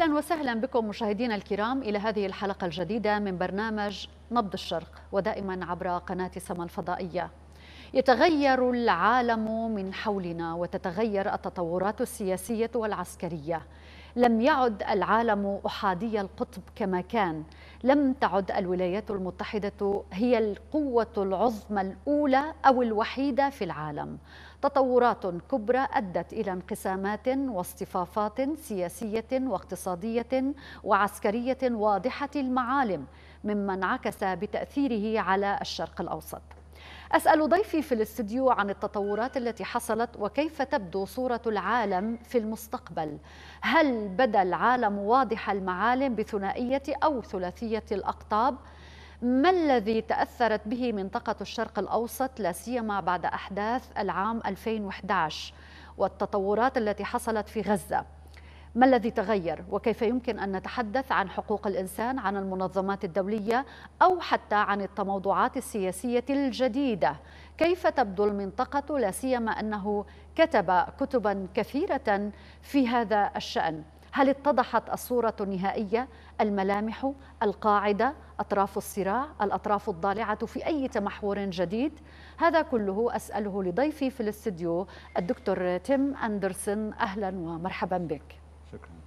أهلا وسهلا بكم مشاهدينا الكرام إلى هذه الحلقة الجديدة من برنامج نبض الشرق ودائما عبر قناة سما الفضائية. يتغير العالم من حولنا وتتغير التطورات السياسية والعسكرية. لم يعد العالم أحادي القطب كما كان، لم تعد الولايات المتحدة هي القوة العظمى الأولى أو الوحيدة في العالم. تطورات كبرى أدت إلى انقسامات واصطفافات سياسية واقتصادية وعسكرية واضحة المعالم مما انعكس بتأثيره على الشرق الأوسط. أسأل ضيفي في الاستديو عن التطورات التي حصلت وكيف تبدو صورة العالم في المستقبل. هل بدا العالم واضح المعالم بثنائية أو ثلاثية الأقطاب؟ ما الذي تأثرت به منطقة الشرق الأوسط لا سيما بعد أحداث العام 2011 والتطورات التي حصلت في غزة؟ ما الذي تغير؟ وكيف يمكن أن نتحدث عن حقوق الإنسان عن المنظمات الدولية أو حتى عن التموضعات السياسية الجديدة؟ كيف تبدو المنطقة؟ لا سيما أنه كتب كتبا كثيرة في هذا الشأن. هل اتضحت الصورة النهائية؟ الملامح القاعدة أطراف الصراع الأطراف الضالعة في أي تمحور جديد؟ هذا كله أسأله لضيفي في الاستديو الدكتور تيم أندرسون. أهلا ومرحبا بك. شكرا.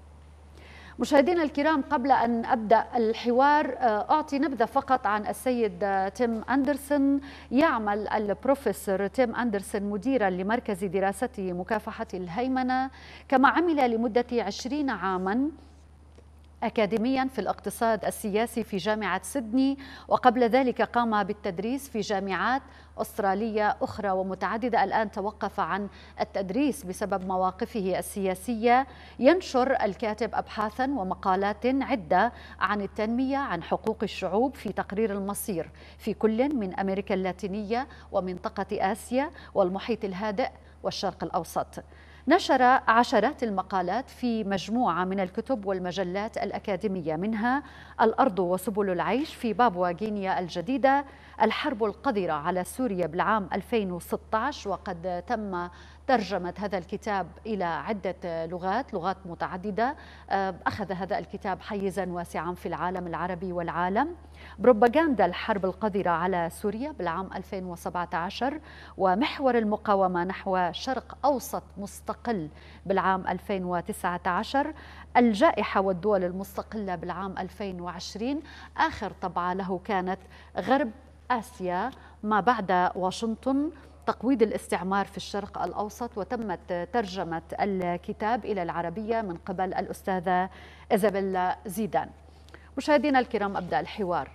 مشاهدينا الكرام قبل أن أبدأ الحوار أعطي نبذة فقط عن السيد تيم أندرسون. يعمل البروفيسور تيم أندرسون مديرا لمركز دراسة مكافحة الهيمنة كما عمل لمدة عشرين عاما. أكاديميا في الاقتصاد السياسي في جامعة سيدني وقبل ذلك قام بالتدريس في جامعات أسترالية أخرى ومتعددة. الآن توقف عن التدريس بسبب مواقفه السياسية. ينشر الكاتب أبحاثا ومقالات عدة عن التنمية عن حقوق الشعوب في تقرير المصير في كل من أمريكا اللاتينية ومنطقة آسيا والمحيط الهادئ والشرق الأوسط. نشر عشرات المقالات في مجموعة من الكتب والمجلات الأكاديمية منها الأرض وسبل العيش في بابوا غينيا الجديدة الحرب القذرة على سوريا بالعام 2016 وقد تم ترجمة هذا الكتاب إلى عدة لغات لغات متعددة. أخذ هذا الكتاب حيزا واسعا في العالم العربي والعالم. بروباغندا الحرب القذرة على سوريا بالعام 2017 ومحور المقاومة نحو شرق أوسط مستقل بالعام 2019 الجائحة والدول المستقلة بالعام 2020 آخر طبعة له كانت غرب آسيا ما بعد واشنطن. تقويض الاستعمار في الشرق الأوسط وتمت ترجمة الكتاب إلى العربية من قبل الأستاذة ايزابيلا زيدان. مشاهدينا الكرام أبدأ الحوار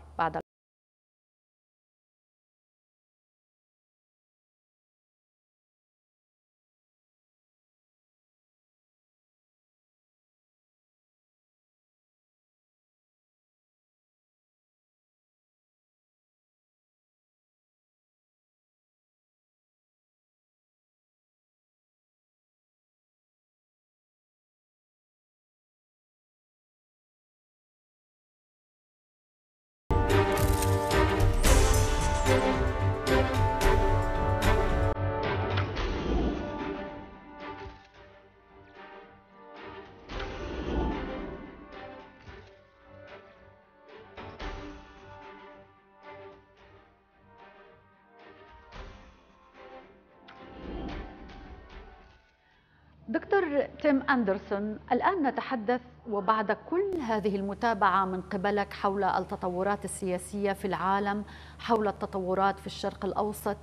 دكتور تيم أندرسون الآن نتحدث وبعد كل هذه المتابعة من قبلك حول التطورات السياسية في العالم حول التطورات في الشرق الأوسط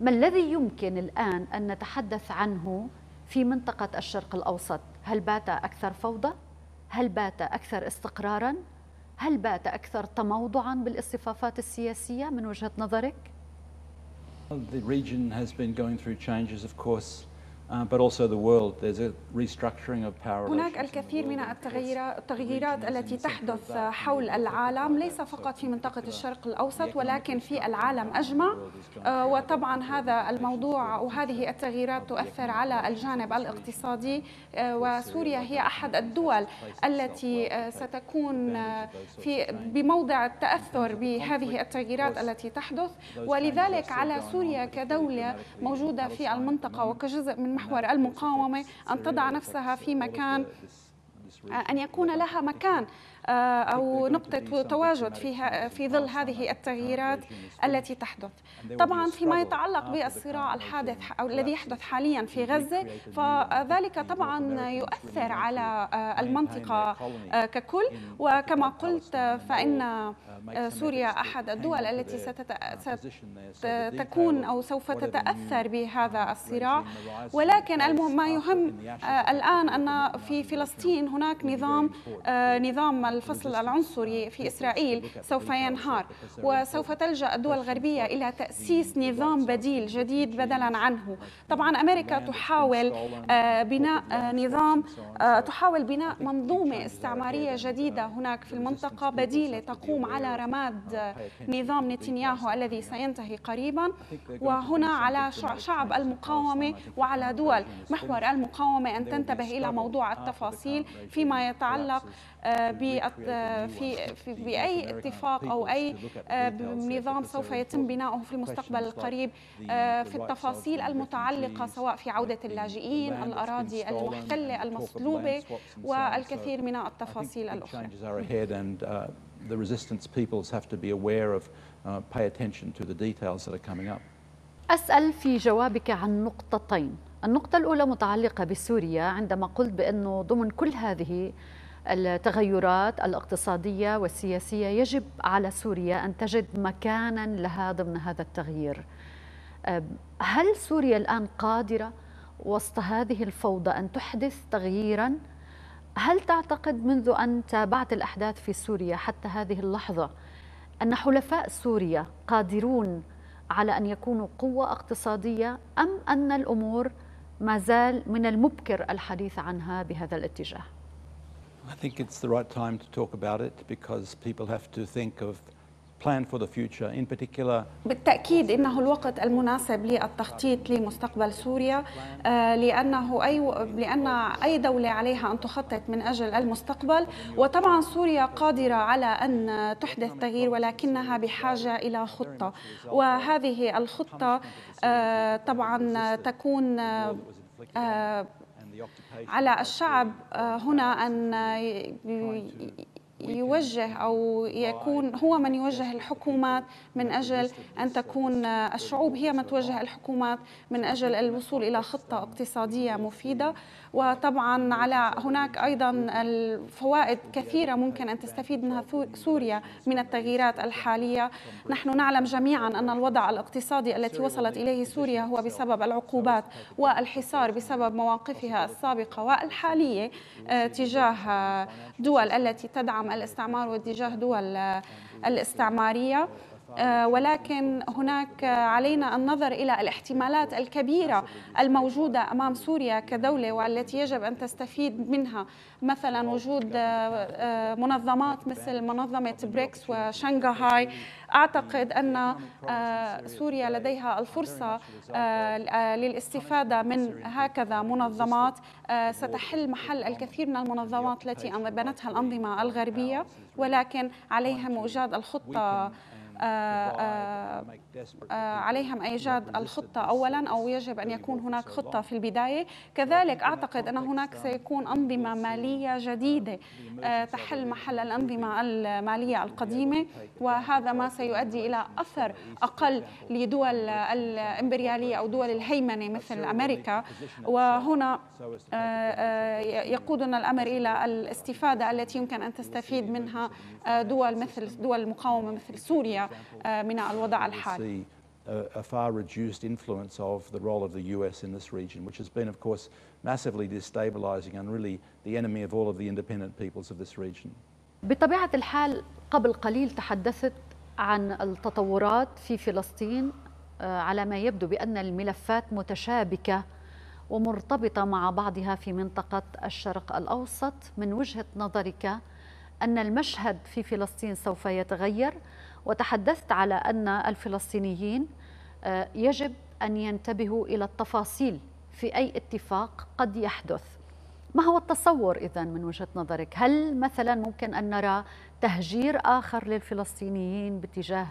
ما الذي يمكن الآن أن نتحدث عنه في منطقة الشرق الأوسط هل بات أكثر فوضى؟ هل بات أكثر استقرارا؟ هل بات أكثر تموضعا بالاصطفافات السياسية من وجهة نظرك؟ The region has been going through changes, of course. هناك الكثير من التغييرات التغييرات التي تحدث حول العالم ليس فقط في منطقة الشرق الأوسط ولكن في العالم أجمع. وطبعا هذا الموضوع وهذه التغييرات تؤثر على الجانب الاقتصادي. وسوريا هي أحد الدول التي ستكون في بموضع التأثر بهذه التغييرات التي تحدث. ولذلك على سوريا كدولة موجودة في المنطقة وكجزء من محور المقاومة أن تضع نفسها في مكان أن يكون لها مكان. أو نقطة تواجد فيها في ظل هذه التغييرات التي تحدث. طبعا فيما يتعلق بالصراع الحادث أو الذي يحدث حاليا في غزة فذلك طبعا يؤثر على آه، المنطقة آه، ككل. وكما قلت فإن سوريا أحد الدول التي ستكون أو سوف تتأثر بهذا الصراع. ولكن ما يهم الآن أن في فلسطين هناك نظام نظام الفصل العنصري في إسرائيل سوف ينهار وسوف تلجأ الدول الغربية إلى تأسيس نظام بديل جديد بدلا عنه. طبعا أمريكا تحاول آه، بناء آه، نظام آه، تحاول بناء منظومة استعمارية جديدة هناك في المنطقة بديلة تقوم على رماد نظام نتنياهو الذي سينتهي قريبا وهنا على شعب المقاومة وعلى دول محور المقاومة أن تنتبه إلى موضوع التفاصيل فيما يتعلق في في بأي اتفاق أو أي آه، نظام سوف يتم بناؤه في المستقبل القريب آه، في التفاصيل المتعلقة سواء في عودة اللاجئين، الأراضي المحتله المصلوبه والكثير من التفاصيل الأخرى. Uh, the resistance peoples have to be aware of uh, pay attention to the details that are coming up. أسأل في جوابك عن نقطتين النقطة الأولى متعلقة بسوريا عندما قلت بأنه ضمن كل هذه التغيرات الاقتصادية والسياسية يجب على سوريا أن تجد مكانا لها ضمن هذا التغيير. هل سوريا الآن قادرة وسط هذه الفوضى أن تحدث تغييرا؟ هل تعتقد منذ أن تابعت الأحداث في سوريا حتى هذه اللحظة أن حلفاء سوريا قادرون على أن يكونوا قوة اقتصادية أم أن الأمور ما زال من المبكر الحديث عنها بهذا الاتجاه؟ I think it's the right time to talk about it because people have to think of plan for the future in particular بالتأكيد إنه الوقت المناسب للتخطيط لمستقبل سوريا آه، لأنه أي لأن أي دولة عليها أن تخطط من أجل المستقبل. وطبعا سوريا قادرة على أن تحدث تغيير ولكنها بحاجة إلى خطة. وهذه الخطة آه، طبعا تكون آه، على الشعب آه، هنا أن يوجه أو يكون هو من يوجه الحكومات من أجل أن تكون الشعوب هي من توجه الحكومات من أجل الوصول إلى خطة اقتصادية مفيدة. وطبعا على هناك أيضا الفوائد كثيرة ممكن أن تستفيد منها سوريا من التغييرات الحالية. نحن نعلم جميعا أن الوضع الاقتصادي التي وصلت إليه سوريا هو بسبب العقوبات والحصار بسبب مواقفها السابقة والحالية آه، تجاه دول التي تدعم الاستعمار واتجاه دول آه، ولكن هناك علينا النظر إلى الاحتمالات الكبيرة الموجودة أمام سوريا كدولة والتي يجب أن تستفيد منها مثلا وجود آه، آه، منظمات مثل منظمة بريكس وشنغهاي. أعتقد أن سوريا لديها الفرصة للاستفادة من هكذا منظمات. ستحل محل الكثير من المنظمات التي بنتها الأنظمة الغربية ولكن عليهم آه، آه، آه، عليهم ايجاد الخطة اولا أو يجب أن يكون هناك خطة في البداية. كذلك أعتقد أن هناك سيكون أنظمة مالية جديدة تحل محل الأنظمة المالية القديمة وهذا ما سيؤدي إلى أثر أقل لدول الإمبريالية أو دول الهيمنة مثل أمريكا. وهنا يقودنا الأمر إلى الاستفادة التي يمكن أن تستفيد منها دول مثل دول المقاومه مثل سوريا. من الوضع الحالي. A far reduced influence of the role of the US in this region, which has been, of course, massively destabilizing and really the enemy of all of the independent peoples of this region. بطبيعة الحال قبل قليل تحدثت عن التطورات في فلسطين على ما يبدو بأن الملفات متشابكة ومرتبطة مع بعضها في منطقة الشرق الأوسط من وجهة نظرك أن المشهد في فلسطين سوف يتغير وتحدثت على أن الفلسطينيين آه، يجب أن ينتبهوا إلى التفاصيل في أي اتفاق قد يحدث. ما هو التصور إذا من وجهة نظرك؟ هل مثلا ممكن أن نرى تهجير آخر للفلسطينيين باتجاه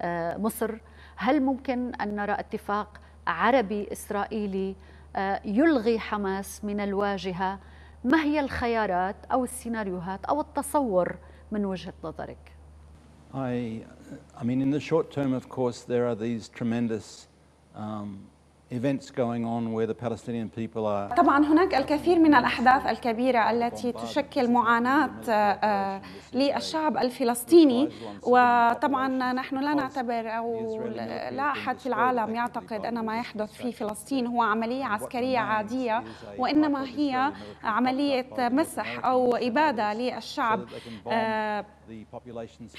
آه، مصر؟ هل ممكن أن نرى اتفاق عربي إسرائيلي آه، يلغي حماس من الواجهة؟ ما هي الخيارات أو السيناريوهات أو التصور من وجهة نظرك؟ I, I mean, in the short term, of course, there are these tremendous um, طبعا هناك الكثير من الأحداث الكبيرة التي تشكل معاناة آه، للشعب الفلسطيني. وطبعا نحن لا نعتبر أو لا أحد في العالم يعتقد أن ما يحدث في فلسطين هو عملية عسكرية عادية وإنما هي عملية مسح أو إبادة للشعب. آه،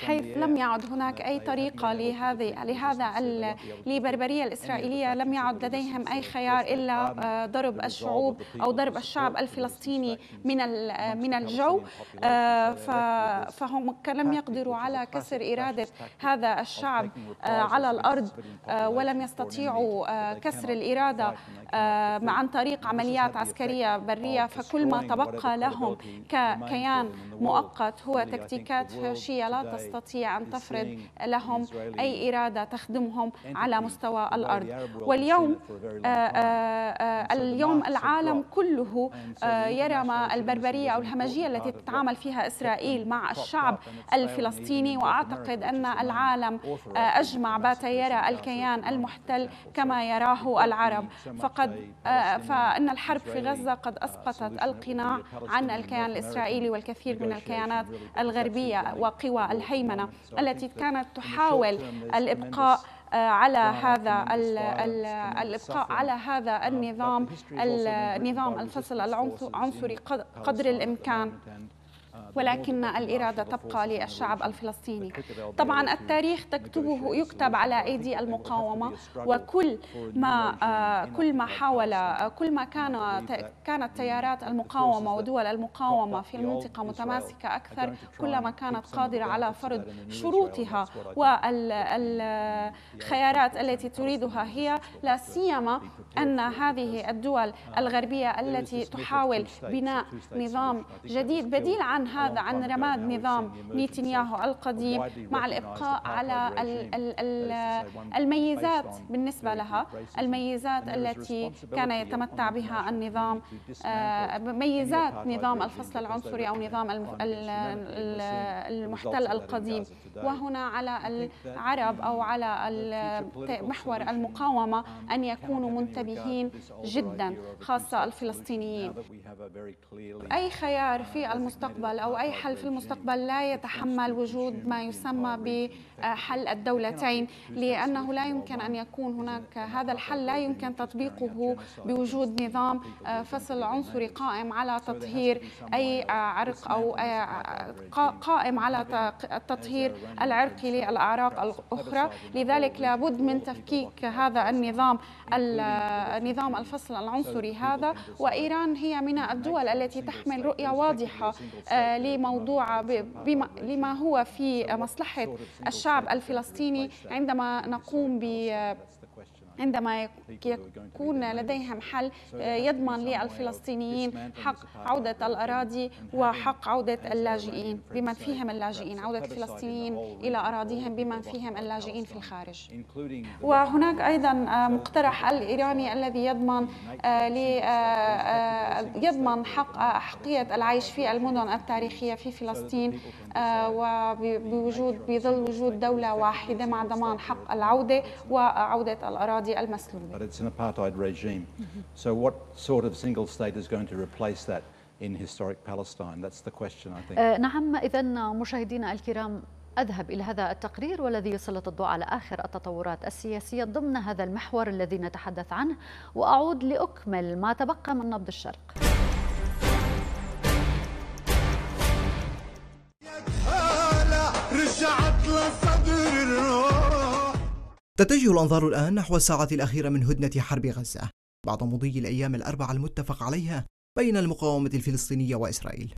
حيث لم يعد هناك أي طريقة لهذه لهذا لبربريه الإسرائيلية لم يعد لديهم أي خيار إلا آه، ضرب الشعوب أو ضرب الشعب الفلسطيني من آه، من الجو. آه، فهم لم يقدروا على كسر إرادة هذا الشعب على الأرض ولم يستطيعوا كسر الإرادة عن طريق عمليات عسكرية برية فكل ما تبقى لهم ككيان مؤقت هو تكتيكات هوشية لا تستطيع أن تفرض لهم أي إرادة تخدمهم على مستوى الأرض. واليوم آه، آه، آه، اليوم العالم كله يرى ما البربرية أو الهمجية التي تتعامل فيها إسرائيل مع الشعب الفلسطيني. وأعتقد أن العالم أجمع بات يرى الكيان المحتل كما يراه العرب. فقد فإن الحرب في غزة قد أسقطت القناع عن الكيان الإسرائيلي والكثير من الكيانات الغربية. وقوى الهيمنة التي كانت تحاول الإبقاء على هذا الإبقاء على هذا النظام النظام الفصل العنصري قدر الإمكان. ولكن الإرادة تبقى للشعب الفلسطيني. طبعا التاريخ تكتبه يكتب على أيدي المقاومة وكل ما آه، كل ما حاول كل ما كان كانت تيارات المقاومة ودول المقاومة في المنطقة متماسكة أكثر كلما كانت قادرة على فرض شروطها والخيارات التي تريدها هي لا سيما أن هذه الدول الغربية التي تحاول بناء نظام جديد بديل عن هذا هذا عن رماد نظام نيتنياهو القديم مع الإبقاء على الميزات بالنسبة لها. الميزات التي كان يتمتع بها النظام آه، ميزات نظام الفصل العنصري أو نظام المحتل القديم. وهنا على العرب أو على محور المقاومة أن يكونوا منتبهين جدا خاصة الفلسطينيين. أي خيار في المستقبل أو أي حل في المستقبل لا يتحمل وجود ما يسمى بحل الدولتين لأنه لا يمكن أن يكون هناك هذا الحل لا يمكن تطبيقه بوجود نظام فصل عنصري قائم على تطهير أي عرق أو قائم على التطهير العرقي للأعراق الأخرى. لذلك لابد من تفكيك هذا النظام نظام الفصل العنصري هذا وإيران هي من الدول التي تحمل رؤية واضحة لموضوع بما لما هو في مصلحة الشعب الفلسطيني عندما نقوم ب عندما يكون لديهم حل آه، يضمن للفلسطينيين حق عودة الأراضي وحق عودة اللاجئين بمن فيهم اللاجئين عودة الفلسطينيين إلى أراضيهم بمن فيهم اللاجئين في الخارج. وهناك أيضا آه، مقترح الإيراني الذي يضمن آه، يضمن حق أحقية العيش في المدن التاريخية في فلسطين. وبوجود بظل وجود دولة واحدة مع ضمان حق العودة وعودة الأراضي المسلوبة. But it's an apartheid regime. So what sort of single state is going to replace that in historic Palestine? That's the question I think. نعم إذا مشاهدينا الكرام أذهب إلى هذا التقرير والذي يسلط الضوء على آخر التطورات السياسية ضمن هذا المحور الذي نتحدث عنه وأعود لأكمل ما تبقى من نبض الشرق تتجه الأنظار الآن نحو الساعة الأخيرة من هدنة حرب غزة بعد مضي الأيام الأربعة المتفق عليها بين المقاومة الفلسطينية وإسرائيل.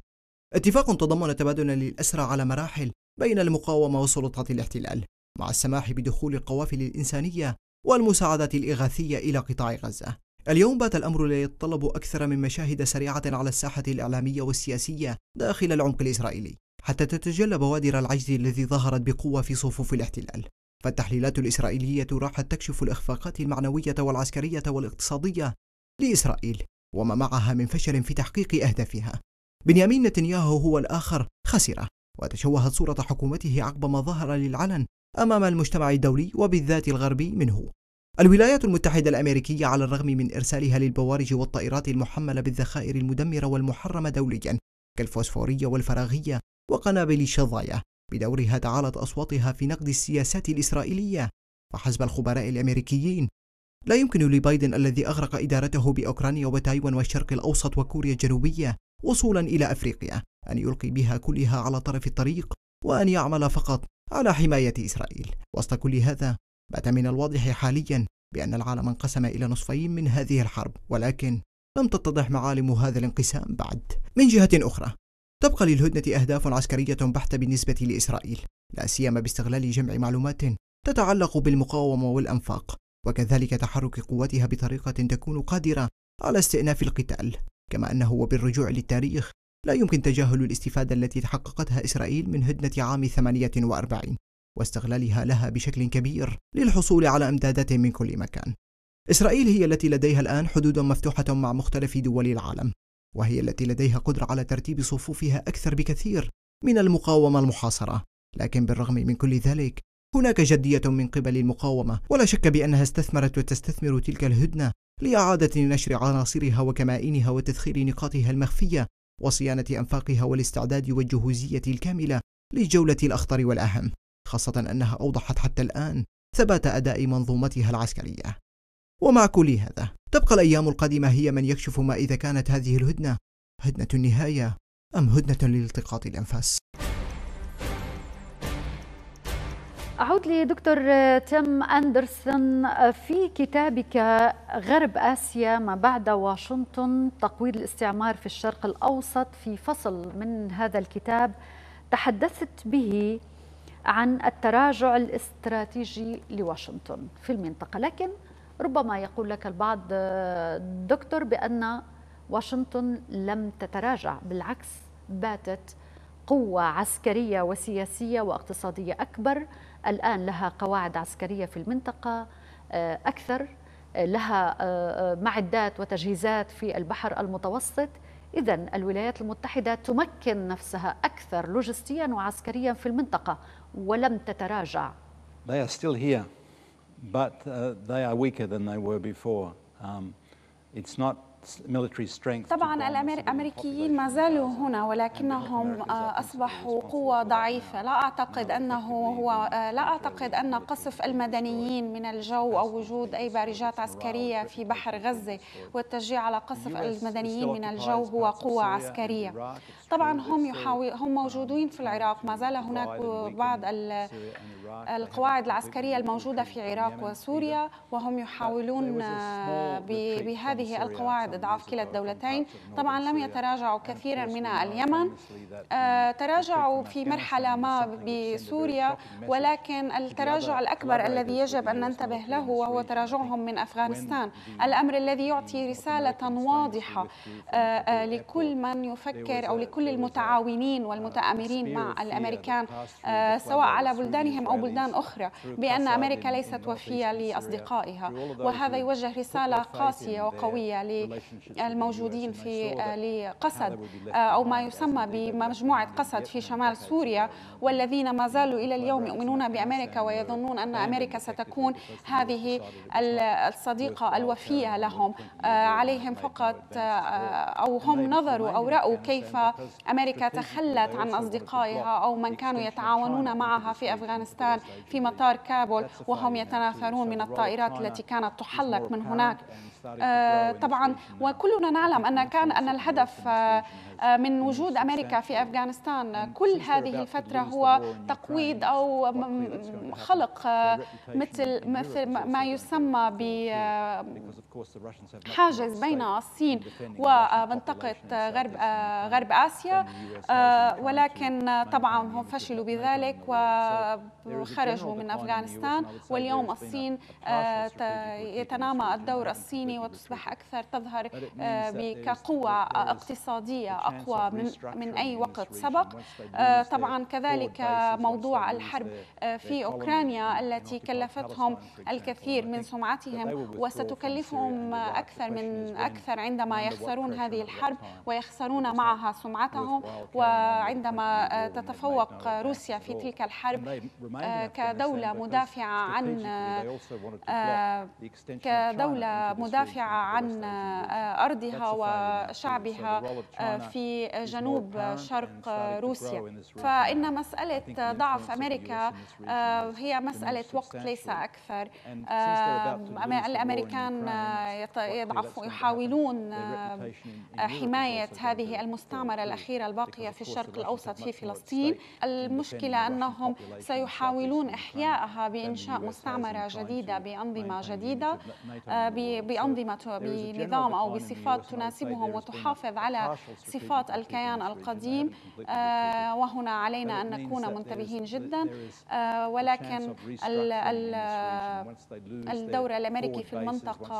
اتفاق تضمن تبادلا للأسرى على مراحل بين المقاومة وسلطات الاحتلال مع السماح بدخول القوافل الإنسانية والمساعدات الإغاثية إلى قطاع غزة. اليوم بات الأمر لا يتطلب أكثر من مشاهد سريعة على الساحة الإعلامية والسياسية داخل العمق الإسرائيلي حتى تتجلى بوادر العجز الذي ظهرت بقوة في صفوف الاحتلال. فالتحليلات الإسرائيلية راحت تكشف الإخفاقات المعنوية والعسكرية والاقتصادية لإسرائيل وما معها من فشل في تحقيق أهدافها. بنيامين نتنياهو هو الآخر خسر وتشوهت صورة حكومته عقب ما ظهر للعلن أمام المجتمع الدولي وبالذات الغربي منه. الولايات المتحدة الأمريكية على الرغم من إرسالها للبوارج والطائرات المحملة بالذخائر المدمرة والمحرمة دوليا كالفوسفورية والفراغية وقنابل الشظايا بدورها تعالت أصواتها في نقد السياسات الإسرائيلية. وحسب الخبراء الأمريكيين لا يمكن لبايدن الذي أغرق إدارته بأوكرانيا وتايوان والشرق الأوسط وكوريا الجنوبية وصولا إلى أفريقيا أن يلقي بها كلها على طرف الطريق وأن يعمل فقط على حماية إسرائيل. وسط كل هذا بات من الواضح حاليا بأن العالم انقسم إلى نصفين من هذه الحرب ولكن لم تتضح معالم هذا الانقسام بعد. من جهة أخرى تبقى للهدنة أهداف عسكرية بحتة بالنسبة لإسرائيل لا سيما باستغلال جمع معلومات تتعلق بالمقاومة والأنفاق وكذلك تحرك قوتها بطريقة تكون قادرة على استئناف القتال كما أنه وبالرجوع للتاريخ لا يمكن تجاهل الاستفادة التي تحققتها إسرائيل من هدنة عام 48 واستغلالها لها بشكل كبير للحصول على أمدادات من كل مكان. إسرائيل هي التي لديها الآن حدود مفتوحة مع مختلف دول العالم، وهي التي لديها قدرة على ترتيب صفوفها أكثر بكثير من المقاومة المحاصرة، لكن بالرغم من كل ذلك هناك جدية من قبل المقاومة، ولا شك بأنها استثمرت وتستثمر تلك الهدنة لإعادة نشر عناصرها وكمائنها وتذخير نقاطها المخفية وصيانة أنفاقها والاستعداد والجهوزية الكاملة للجولة الأخطر والأهم خاصة أنها أوضحت حتى الآن ثبات أداء منظومتها العسكرية. ومع كل هذا. تبقى الأيام القادمة هي من يكشف ما إذا كانت هذه الهدنة هدنة النهاية أم هدنة لالتقاط الأنفاس. أعود لدكتور تيم أندرسون في كتابك غرب آسيا ما بعد واشنطن تقويض الاستعمار في الشرق الأوسط في فصل من هذا الكتاب تحدثت به عن التراجع الاستراتيجي لواشنطن. في المنطقة لكن ربما يقول لك البعض دكتور بأن واشنطن لم تتراجع بالعكس باتت قوة عسكرية وسياسية واقتصادية أكبر. الآن لها قواعد عسكرية في المنطقة أكثر لها معدات وتجهيزات في البحر المتوسط. إذا الولايات المتحدة تمكن نفسها أكثر لوجستيا وعسكريا في المنطقة ولم تتراجع. They are still here, but uh, they are weaker than they were before. Um, it's not طبعا الأمريكيين ما زالوا هنا ولكنهم آه، أصبحوا قوة ضعيفة. لا أعتقد أنه هو آه، لا أعتقد أن قصف المدنيين من الجو أو وجود أي بارجات عسكرية في بحر غزة. والتشجيع على قصف المدنيين من الجو هو قوة عسكرية. طبعا هم يحاول هم موجودين في العراق. ما زال هناك بعض القواعد العسكرية الموجودة في العراق وسوريا وهم يحاولون آه، بهذه القواعد إضعاف كلا الدولتين. طبعا لم يتراجعوا كثيرا من اليمن. آه، تراجعوا في مرحلة ما بسوريا ولكن التراجع الأكبر الذي يجب أن ننتبه له وهو تراجعهم من أفغانستان. الأمر الذي يعطي رسالة واضحة آه، لكل من يفكر أو لكل المتعاونين والمتآمرين مع الأمريكان سواء على بلدانهم أو بلدان أخرى بأن أمريكا ليست وفية لأصدقائها. وهذا يوجه رسالة قاسية وقوية للموجودين في لقسد أو ما يسمى بمجموعة قسد في شمال سوريا والذين ما زالوا إلى اليوم يؤمنون بأمريكا ويظنون أن أمريكا ستكون هذه الصديقة الوفية لهم. عليهم فقط أو هم نظروا أو رأوا كيف أمريكا تخلت عن أصدقائها أو من كانوا يتعاونون معها في أفغانستان في مطار كابول وهم يتناثرون من الطائرات التي كانت تحلق من هناك. طبعا وكلنا نعلم أن كان أن الهدف آه، آه، من وجود أمريكا في أفغانستان كل هذه الفترة هو تقويض أو خلق مثل ما يسمى بحاجز بين الصين ومنطقة غرب غرب آسيا ولكن طبعا هم فشلوا بذلك و خرجوا من أفغانستان واليوم الصين يتنامى الدور الصيني وتصبح أكثر تظهر كقوة اقتصادية أقوى من, من أي وقت سبق. طبعا كذلك موضوع الحرب في أوكرانيا التي كلفتهم الكثير من سمعتهم وستكلفهم أكثر من أكثر عندما يخسرون هذه الحرب ويخسرون معها سمعتهم وعندما تتفوق روسيا في تلك الحرب كدولة مدافعة عن كدولة مدافعة عن أرضها وشعبها في جنوب شرق روسيا. فإن مسألة ضعف أمريكا هي مسألة وقت ليس أكثر. الأمريكان يضعف يحاولون حماية هذه المستعمرة الأخيرة الباقية في الشرق الأوسط في فلسطين. المشكلة أنهم سيحاولون إحيائها بإنشاء مستعمرة جديدة بأنظمة جديدة بأنظمة بنظام أو بصفات تناسبهم وتحافظ على صفات الكيان القديم. وهنا علينا أن نكون منتبهين جدا. ولكن الدور الأمريكي في المنطقة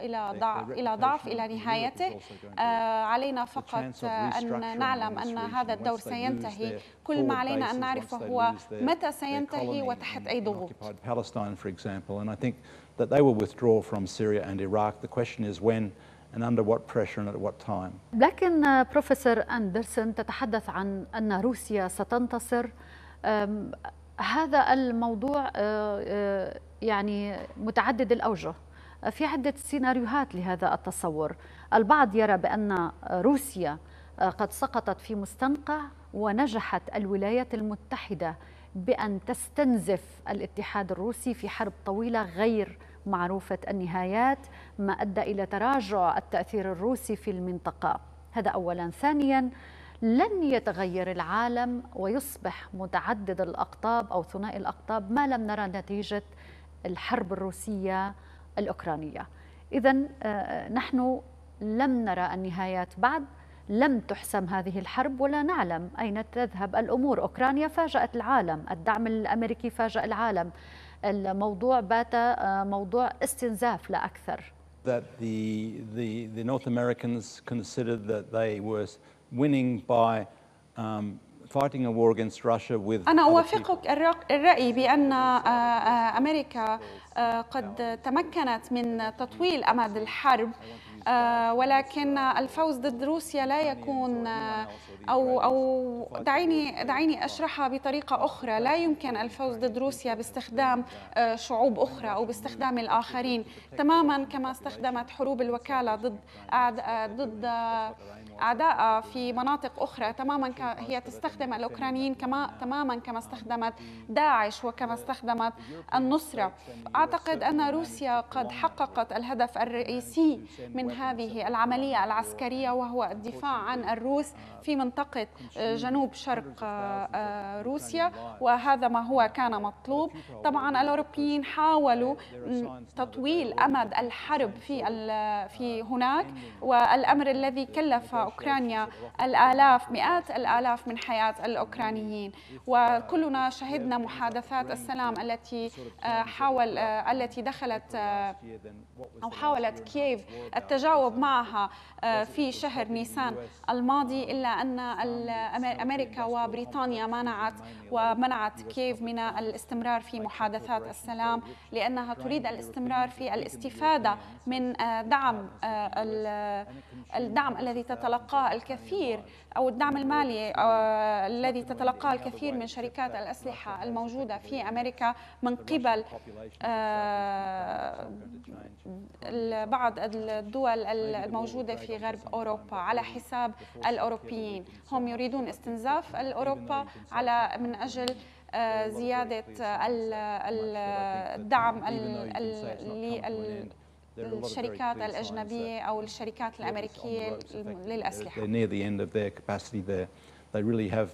إلى ضعف إلى ضعف إلى نهايته. علينا فقط أن نعلم أن هذا الدور سينتهي. كل ما علينا أن نعرفه هو متى سينتهي وتحت أي ضغوط. That they will withdraw from Syria and Iraq. The question is when and under what pressure and at what time. لكن بروفيسور أندرسون تتحدث عن أن روسيا ستنتصر هذا الموضوع يعني متعدد الأوجه في عدة سيناريوهات لهذا التصور البعض يرى بأن روسيا قد سقطت في مستنقع ونجحت الولايات المتحدة بأن تستنزف الاتحاد الروسي في حرب طويلة غير معروفة النهايات ما أدى إلى تراجع التأثير الروسي في المنطقة. هذا أولا. ثانيا لن يتغير العالم ويصبح متعدد الأقطاب أو ثنائي الأقطاب ما لم نرى نتيجة الحرب الروسية الأوكرانية. إذا نحن لم نرى النهايات بعد. لم تحسم هذه الحرب ولا نعلم أين تذهب الأمور. أوكرانيا فاجأت العالم الدعم الأمريكي فاجأ العالم. الموضوع بات موضوع استنزاف لا أكثر. That the, the, the North Americans considered that they were winning by um, fighting a war against Russia with أنا أوافقك الرأي بأن أمريكا قد تمكنت من تطويل أمد الحرب. ولكن الفوز ضد روسيا لا يكون أو أو دعيني دعيني اشرحها بطريقة أخرى. لا يمكن الفوز ضد روسيا باستخدام شعوب أخرى أو باستخدام الآخرين. تماما كما استخدمت حروب الوكالة ضد ضد أعداء في مناطق أخرى تماما هي تستخدم الأوكرانيين كما تماما كما استخدمت داعش وكما استخدمت النصرة. أعتقد أن روسيا قد حققت الهدف الرئيسي من هذه العملية العسكرية وهو الدفاع عن الروس في منطقة جنوب شرق روسيا. وهذا ما هو كان مطلوب. طبعا الأوروبيين حاولوا تطويل أمد الحرب في في هناك. والأمر الذي كلف أوكرانيا الآلاف مئات الآلاف من حياة الأوكرانيين. وكلنا شهدنا محادثات السلام التي حاول التي دخلت أو حاولت كييف التجاوب معها في شهر نيسان الماضي إلا أن أمريكا وبريطانيا منعت ومنعت كييف من الاستمرار في محادثات السلام لأنها تريد الاستمرار في الاستفادة من دعم الدعم الذي تتلقاه الكثير. أو الدعم المالي آه، الذي تتلقاه الكثير من شركات الأسلحة الموجودة في أمريكا من قبل آه، بعض الدول الموجودة في غرب أوروبا على حساب الأوروبيين. هم يريدون استنزاف الأوروبا على من أجل آه، زيادة الدعم الشركات الأجنبية أو الشركات الأمريكية للأسلحة. They're near the end of their capacity there. They really have,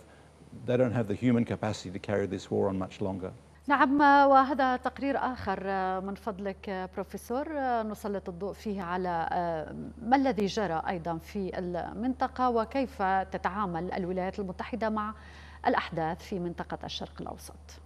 they don't have the human capacity to carry this war on much longer. نعم وهذا تقرير آخر من فضلك بروفيسور نسلط الضوء فيه على ما الذي جرى أيضا في المنطقة وكيف تتعامل الولايات المتحدة مع الأحداث في منطقة الشرق الأوسط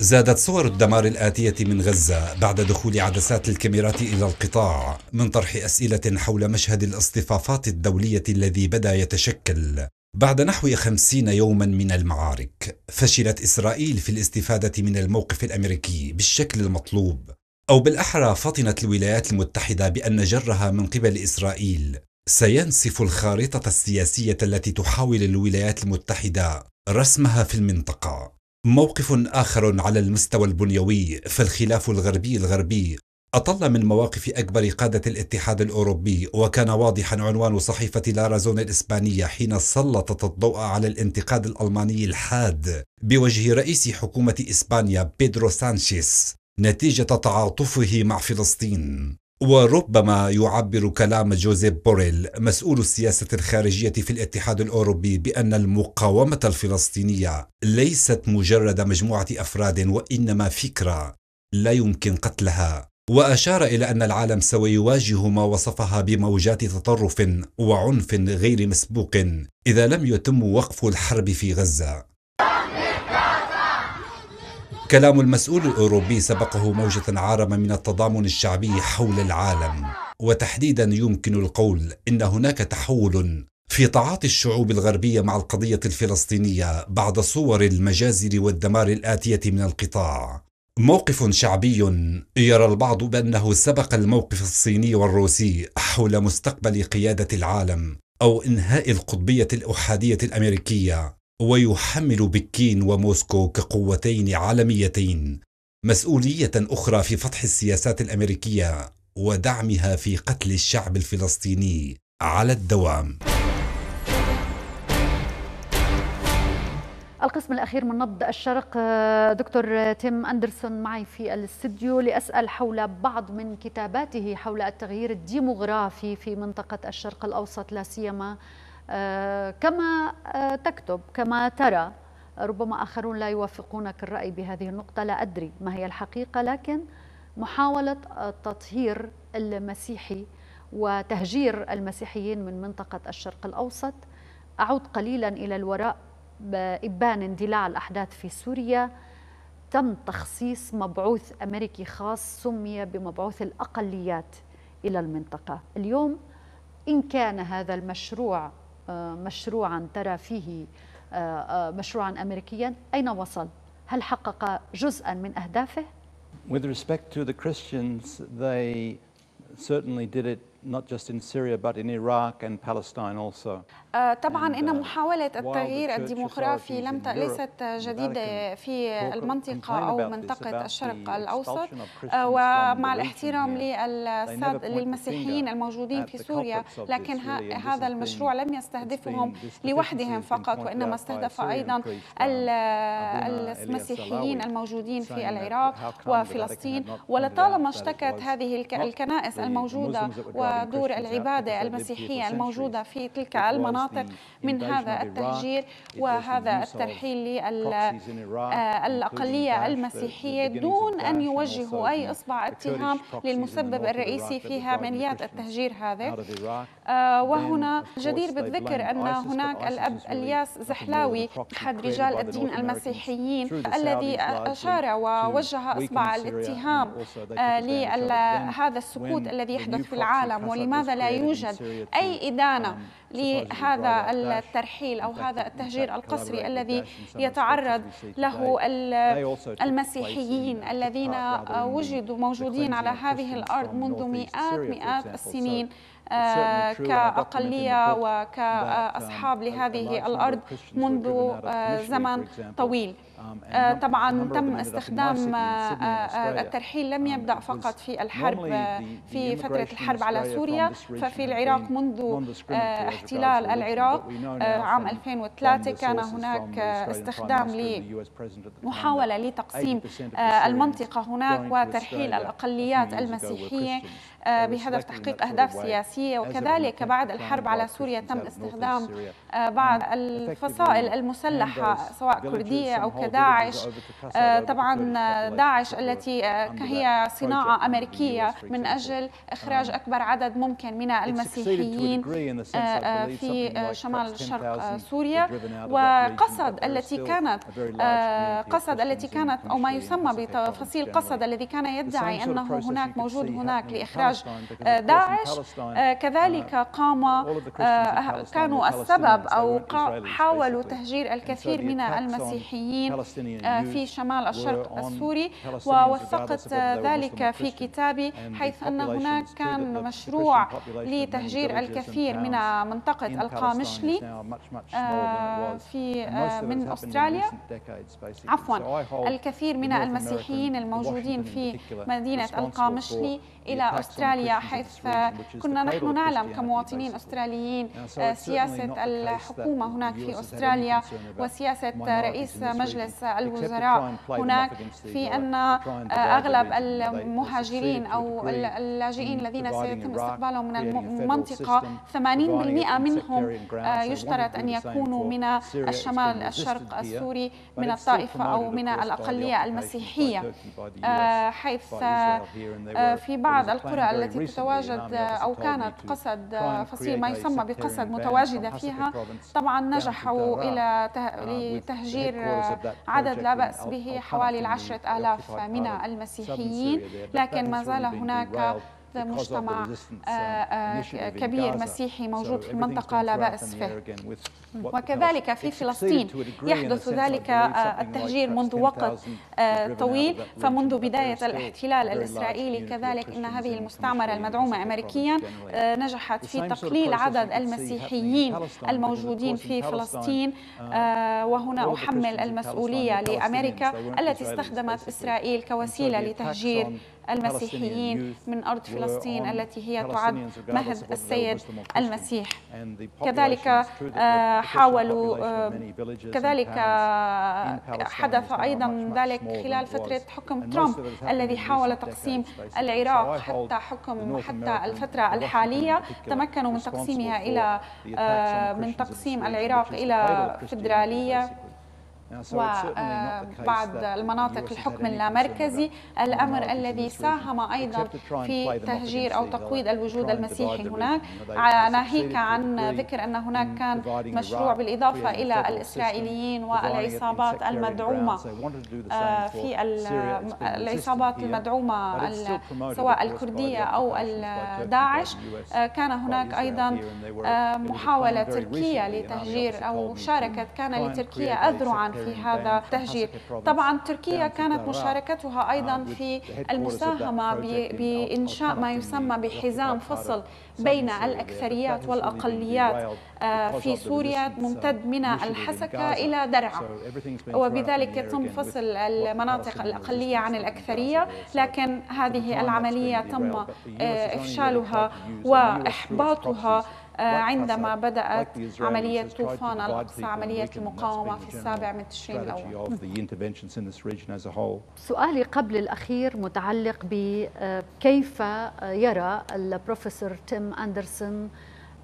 زادت صور الدمار الآتية من غزة بعد دخول عدسات الكاميرات إلى القطاع من طرح أسئلة حول مشهد الاصطفافات الدولية الذي بدأ يتشكل. بعد نحو خمسين يوما من المعارك فشلت إسرائيل في الاستفادة من الموقف الأمريكي بالشكل المطلوب. أو بالأحرى فطنت الولايات المتحدة بأن جرها من قبل إسرائيل. سينسف الخارطة السياسية التي تحاول الولايات المتحدة رسمها في المنطقة. موقف آخر على المستوى البنيوي فالخلاف الغربي الغربي أطل من مواقف أكبر قادة الاتحاد الأوروبي وكان واضحا عنوان صحيفة لارازون الإسبانية حين سلطت الضوء على الانتقاد الألماني الحاد بوجه رئيس حكومة إسبانيا بيدرو سانشيس نتيجة تعاطفه مع فلسطين. وربما يعبر كلام جوزيف بوريل مسؤول السياسة الخارجية في الاتحاد الأوروبي بأن المقاومة الفلسطينية ليست مجرد مجموعة أفراد وإنما فكرة لا يمكن قتلها. وأشار إلى أن العالم سيواجه ما وصفها بموجات تطرف وعنف غير مسبوق إذا لم يتم وقف الحرب في غزة. كلام المسؤول الأوروبي سبقه موجة عارمة من التضامن الشعبي حول العالم. وتحديدا يمكن القول إن هناك تحول في تعاطي الشعوب الغربية مع القضية الفلسطينية بعد صور المجازر والدمار الآتية من القطاع. موقف شعبي يرى البعض بأنه سبق الموقف الصيني والروسي حول مستقبل قيادة العالم أو إنهاء القطبية الأحادية الأمريكية. ويحمل بكين وموسكو كقوتين عالميتين مسؤولية أخرى في فتح السياسات الأمريكية ودعمها في قتل الشعب الفلسطيني على الدوام. القسم الأخير من نبض الشرق دكتور تيم أندرسون معي في الاستديو لأسأل حول بعض من كتاباته حول التغيير الديموغرافي في منطقة الشرق الأوسط لا سيما كما آه، تكتب كما ترى. ربما آخرون لا يوافقونك الرأي بهذه النقطة لا أدري ما هي الحقيقة لكن محاولة التطهير المسيحي وتهجير المسيحيين من منطقة الشرق الأوسط أعود قليلا إلى الوراء بإبان اندلاع الأحداث في سوريا. تم تخصيص مبعوث أمريكي خاص سمي بمبعوث الأقليات إلى المنطقة. اليوم إن كان هذا المشروع مشروعا ترى فيه آه، آه، مشروعا أمريكيا أين وصل؟ هل حقق جزءا من أهدافه؟ With respect to the Christians, they certainly did it not just in Syria but in Iraq and Palestine also. آه، طبعا إن uh, محاولة التغيير الديموغرافي لم ليست جديده في المنطقة أو منطقة الشرق الأوسط. آه، ومع الاحترام للمسيحيين الموجودين في سوريا لكن هذا المشروع لم يستهدفهم لوحدهم فقط وإنما استهدف أيضا المسيحيين الموجودين في العراق وفلسطين. ولطالما اشتكت هذه الكنائس الموجودة ودور العبادة المسيحية الموجودة في تلك المناطق مناطق من هذا التهجير وهذا الترحيل للأقلية آه، المسيحية دون أن يوجهوا أي إصبع اتهام للمسبب الرئيسي في عمليات التهجير هذا. آه، وهنا جدير بالذكر أن هناك الأب الياس زحلاوي أحد رجال الدين المسيحيين الذي أشار ووجه إصبع الاتهام لهذا السكوت الذي يحدث في العالم ولماذا لا يوجد أي إدانة لهذا الترحيل أو هذا التهجير القسري الذي يتعرض له المسيحيين الذين وجدوا موجودين على هذه الأرض منذ مئات مئات السنين. كأقلية وكأصحاب لهذه الأرض منذ آه، زمن طويل. Um, آه، طبعا تم استخدام آه، آه، الترحيل لم يبدأ فقط في الحرب في فترة الحرب على سوريا. ففي العراق منذ احتلال العراق عام 2003 كان هناك استخدام لمحاوله لتقسيم المنطقة هناك وترحيل الأقليات المسيحية بهدف تحقيق أهداف سياسية وكذلك بعد الحرب على سوريا تم استخدام بعض الفصائل المسلحة سواء كردية أو كداعش. طبعا داعش التي هي صناعة أمريكية من أجل إخراج أكبر عدد ممكن من المسيحيين في شمال شرق سوريا. وقصد التي كانت قصد التي كانت أو ما يسمى بتفاصيل قصد الذي كان يدعي أنه هناك موجود هناك لإخراج داعش كذلك قام كانوا السبب أو حاولوا تهجير الكثير من المسيحيين في شمال الشرق السوري ووثقت ذلك في كتابي حيث أن هناك كان مشروع لتهجير الكثير من منطقة القامشلي في من أستراليا. عفوا. الكثير من المسيحيين الموجودين في مدينة القامشلي إلى أستراليا حيث كنا نحن نعلم كمواطنين أستراليين سياسة الحكومة هناك في أستراليا وسياسة رئيس مجلس الوزراء. هناك في أن أغلب المهاجرين أو اللاجئين الذين سيتم استقبالهم من المنطقة 80% منهم يشترط أن يكونوا من الشمال الشرق السوري من الطائفة أو من الأقلية المسيحية. حيث في بعض القرى التي تتواجد أو كانت قصد فصيل ما يسمى بقصد متواجدة فيها. طبعا نجحوا إلى لتهجير عدد لا بأس به حوالي العشرة آلاف من المسيحيين. لكن ما زال هناك مجتمع آه، آه، كبير مسيحي موجود في المنطقة لا بأس به وكذلك في فلسطين يحدث ذلك آه، التهجير منذ وقت طويل. فمنذ بداية الاحتلال الإسرائيلي كذلك إن هذه المستعمرة المدعومة أمريكيا نجحت في تقليل عدد المسيحيين الموجودين في فلسطين وهنا أحمل المسؤولية لأمريكا التي استخدمت إسرائيل كوسيلة لتهجير المسيحيين من أرض فلسطين التي هي تعد مهد السيد المسيح. كذلك آه، حاولوا آه، كذلك آه، حدث أيضا ذلك خلال فترة حكم ترامب الذي حاول تقسيم العراق حتى حكم حتى الفترة الحالية تمكنوا من تقسيمها إلى من تقسيم العراق إلى فدرالية. وبعض آه، المناطق الحكم اللامركزي الأمر الذي ساهم أيضا في تهجير أو تقويض الوجود المسيحي هناك. ناهيك عن ذكر أن هناك كان مشروع بالإضافة إلى الإسرائيليين والعصابات المدعومة. آه، في العصابات المدعومة سواء الكردية أو داعش. آه، كان هناك أيضا محاولة تركية لتهجير أو شاركت كان لتركيا أذرعا. في هذا التهجير طبعا تركيا كانت مشاركتها أيضا في المساهمة بإنشاء ما يسمى بحزام فصل بين الأكثريات والأقليات في سوريا ممتد من الحسكة إلى درعا. وبذلك يتم فصل المناطق الأقلية عن الأكثرية. لكن هذه العملية تم إفشالها وإحباطها عندما بدأت عملية طوفان الأقصى عملية المقاومة في السابع من تشرين الأول. سؤالي قبل الأخير متعلق بكيف يرى البروفيسور تيم أندرسون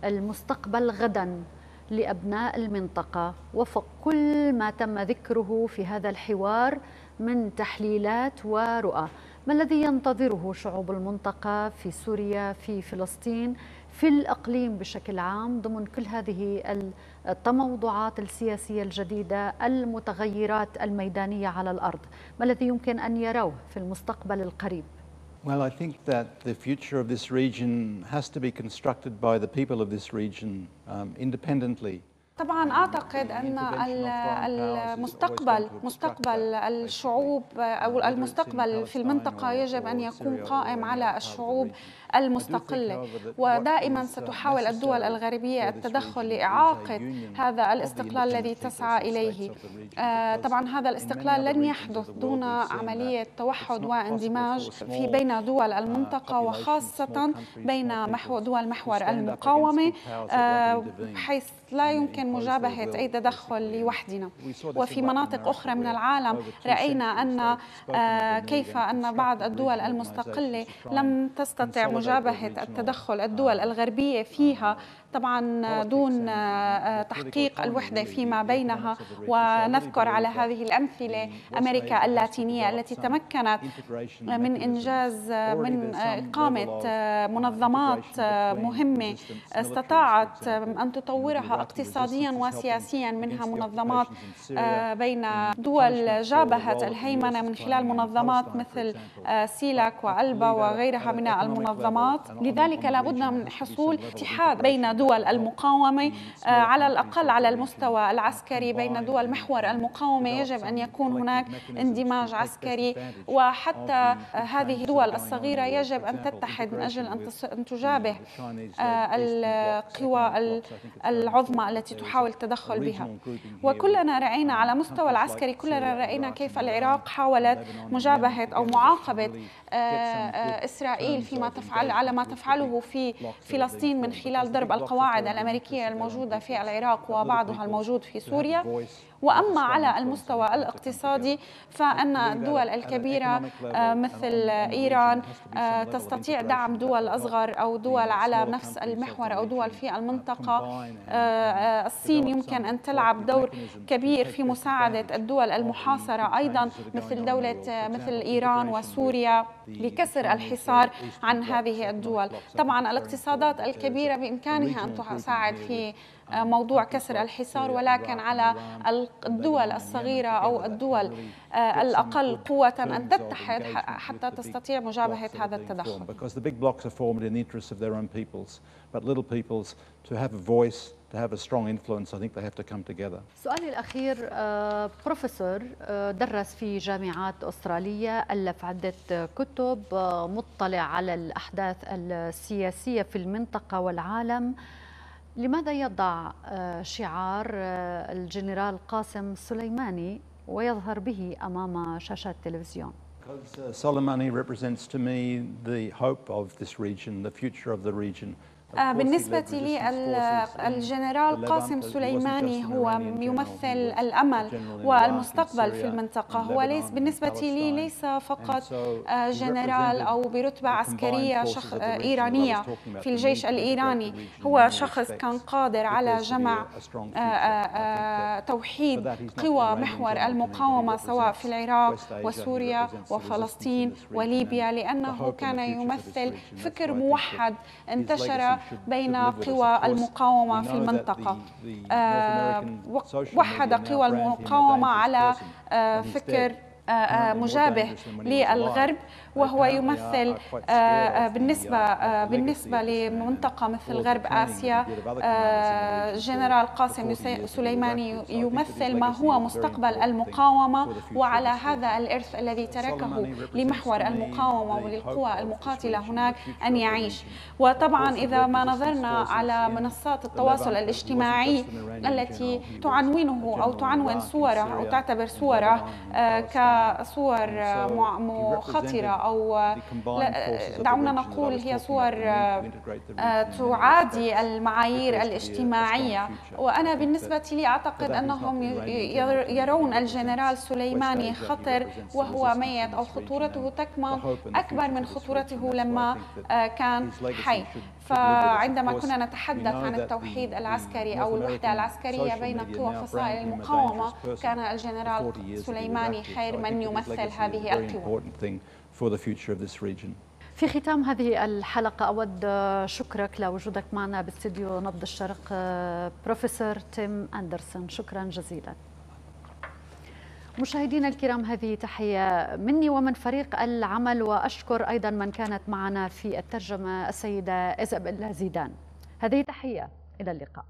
المستقبل غدا لأبناء المنطقة؟ وفق كل ما تم ذكره في هذا الحوار من تحليلات ورؤى. ما الذي ينتظره شعوب المنطقة في سوريا في فلسطين؟ في الإقليم بشكل عام ضمن كل هذه التموضعات السياسية الجديدة المتغيرات الميدانية على الأرض ما الذي يمكن أن يروه في المستقبل القريب؟ Well, I think that the future of this region has to be constructed by the people of this region um, independently. طبعا أعتقد أن المستقبل مستقبل الشعوب أو المستقبل في المنطقة يجب أن يكون قائم على الشعوب المستقلة ودائما ستحاول الدول الغربية التدخل لإعاقة هذا الاستقلال الذي تسعى إليه. آه، طبعا هذا الاستقلال لن يحدث دون عملية توحد واندماج في بين دول المنطقة وخاصة بين محو دول محور المقاومة آه، حيث لا يمكن مجابهة أي تدخل لوحدنا. وفي مناطق أخرى من العالم رأينا أن آه، كيف أن بعض الدول المستقلة لم تستطع مجابهة التدخل الدول الغربية فيها طبعا دون آه، تحقيق الوحدة فيما بينها. ونذكر على هذه الأمثلة أمريكا اللاتينية التي تمكنت من إنجاز من إقامة منظمات مهمة استطاعت أن تطورها اقتصاديا وسياسيا منها منظمات بين دول جابهت الهيمنة من خلال منظمات مثل سيلاك وألبا وغيرها من المنظمات. لذلك لابد من حصول اتحاد بين دول المقاومة آه، على الأقل على المستوى العسكري بين دول محور المقاومة يجب أن يكون هناك اندماج عسكري وحتى هذه الدول الصغيرة يجب أن تتحد من أجل أن تجابه آه، القوى العظمى التي تحاول التدخل بها. وكلنا رأينا على مستوى العسكري كلنا رأينا كيف العراق حاولت مجابهة أو معاقبة آه، إسرائيل فيما تفعل على ما تفعله في فلسطين من خلال ضرب القواعد الأمريكية الموجودة في العراق وبعضها الموجود في سوريا. وأما على المستوى الاقتصادي فأن الدول الكبيرة آه، مثل إيران آه، تستطيع دعم دول أصغر أو دول على نفس المحور أو دول في المنطقة. آه، الصين يمكن أن تلعب دور كبير في مساعدة الدول المحاصرة أيضا مثل دولة مثل إيران وسوريا لكسر الحصار عن هذه الدول. طبعا الاقتصادات الكبيرة بإمكانها أن تساعد في موضوع كسر الحصار ولكن على الدول الصغيرة أو الدول آه، الأقل قوة أن تتحد حتى تستطيع مجابهة هذا التدخل. to have a strong influence, I think they have to come together. سؤالي الأخير بروفيسور درس في جامعات أسترالية ألف عدة كتب مطلع على الأحداث السياسية في المنطقة والعالم لماذا يضع آه، شعار آه، الجنرال قاسم سليماني ويظهر به أمام شاشة التلفزيون؟ Because uh, Soleimani represents to me the hope of this region, the future of the region. آه، بالنسبة لي الجنرال قاسم سليماني هو يمثل الأمل والمستقبل في المنطقة. هو ليس بالنسبة لي ليس فقط آه، جنرال أو برتبة عسكرية شخ... آه، إيرانية في الجيش الإيراني. هو شخص كان قادر على جمع توحيد قوى محور المقاومة سواء في العراق وسوريا وفلسطين وليبيا لأنه كان يمثل فكر موحد انتشر بين قوى المقاومة في المنطقة. آه، وحد قوى المقاومة على آه، فكر آه، مجابه للغرب. وهو يمثل آه، آه، بالنسبة آه، بالنسبة لمنطقة مثل غرب آسيا جنرال قاسم سليماني يمثل ما هو مستقبل المقاومة وعلى هذا الإرث الذي تركه لمحور المقاومة وللقوى المقاتلة هناك أن يعيش. وطبعا إذا ما نظرنا على منصات التواصل الاجتماعي التي تعنونه أو تعنون صوره أو تعتبر صورة كصور خطرة أو دعونا نقول هي صور آه، تعادي المعايير الاجتماعية. وأنا بالنسبة لي أعتقد أنهم يرون الجنرال سليماني خطر وهو ميت أو خطورته تكمن أكبر من خطورته لما آه، كان حي. فعندما كنا نتحدث عن التوحيد العسكري أو الوحدة العسكرية بين قوى فصائل المقاومة. كان الجنرال سليماني خير من يمثل هذه القوى. For the future of this region. في ختام هذه الحلقة أود شكرك لوجودك معنا باستديو نبض الشرق بروفيسور تيم أندرسون. شكرا جزيلا. مشاهدينا الكرام هذه تحية مني ومن فريق العمل وأشكر أيضا من كانت معنا في الترجمة السيدة إيزابيلا زيدان. هذه تحية إلى اللقاء.